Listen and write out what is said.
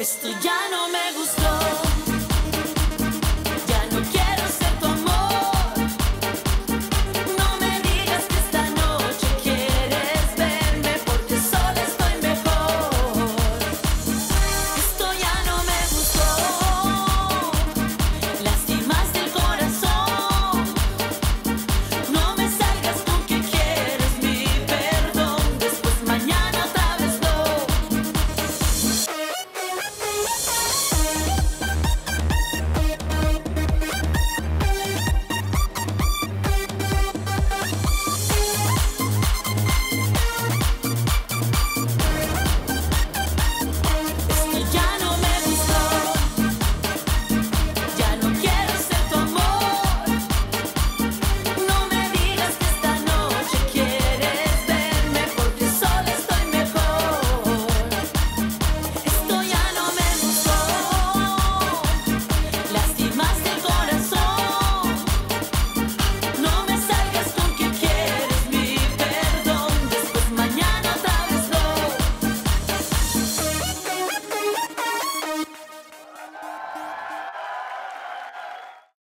Esto ya no me gustó.